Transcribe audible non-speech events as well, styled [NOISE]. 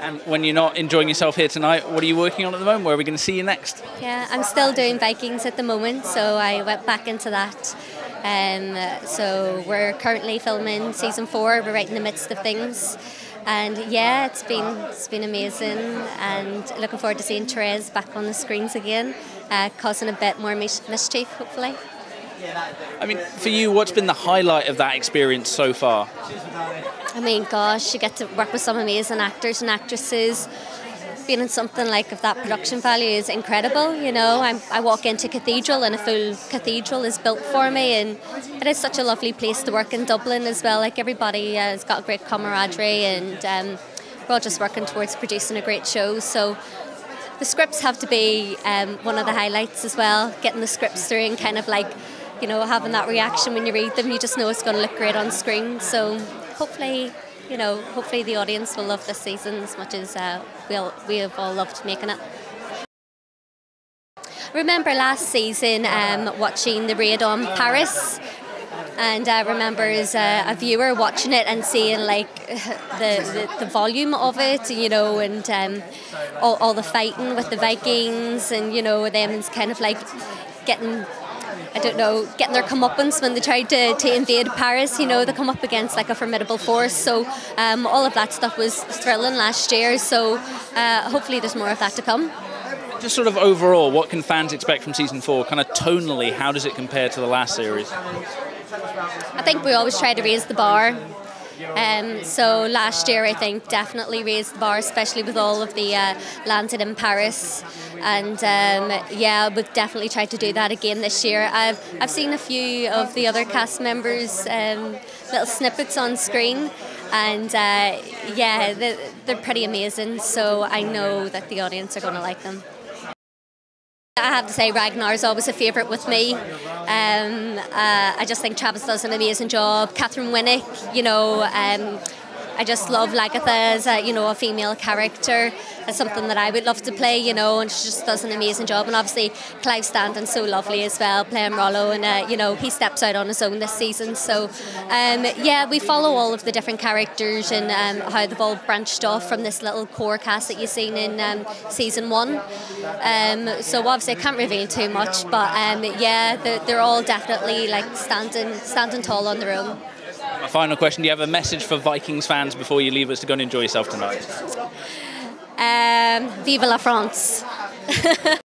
And when you're not enjoying yourself here tonight, what are you working on at the moment? Where are we going to see you next? Yeah, I'm still doing Vikings at the moment, so I went back into that. Um, so we're currently filming season four. We're right in the midst of things, and yeah, it's been it's been amazing, and looking forward to seeing Therese back on the screens again, uh, causing a bit more mischief, hopefully. I mean, for you, what's been the highlight of that experience so far? I mean, gosh, you get to work with some amazing actors and actresses. Being in something like of that production value is incredible. You know, I'm, i walk into cathedral and a full cathedral is built for me, and it is such a lovely place to work in Dublin as well. Like everybody uh, has got great camaraderie, and um, we're all just working towards producing a great show. So the scripts have to be um, one of the highlights as well. Getting the scripts through and kind of like you know, having that reaction when you read them, you just know it's going to look great on screen. So hopefully, you know, hopefully the audience will love this season as much as uh, we'll, we have all loved making it. remember last season um, watching the raid on Paris and I remember as a, a, viewer watching it and seeing like [LAUGHS] the, the, the volume of it, you know, and um, all, all the fighting with the Vikings and you know them kind of like getting I don't know, getting their comeuppance when they tried to, to invade Paris. You know, they come up against like a formidable force. So um, all of that stuff was thrilling last year. So uh, hopefully there's more of that to come. Just sort of overall, what can fans expect from season four? Kind of tonally, how does it compare to the last series? I think we always try to raise the bar. Um, so last year, I think definitely raised the bar, especially with all of the uh, landed in Paris. And um, yeah, we've definitely tried to do that again this year. I've I've seen a few of the other cast members, um, little snippets on screen, and uh, yeah, they're, they're pretty amazing. So I know that the audience are going to like them. I have to say, Ragnar is always a favourite with me. Um, uh, I just think Travis does an amazing job. Katheryn Winnick, you know, um, I just love Lagertha as a, you know a female character. It's something that I would love to play, you know, and she just does an amazing job. And obviously Clive Standen's so lovely as well, playing Rollo, and uh, you know he steps out on his own this season. So um, yeah, we follow all of the different characters and um, how they've all branched off from this little core cast that you've seen in um, season one. Um, so obviously I can't reveal too much, but um, yeah, they're, they're all definitely like standing standing tall on their own. A final question: Do you have a message for Vikings fans before you leave us to go and enjoy yourself tonight? Um, vive la France! [LAUGHS]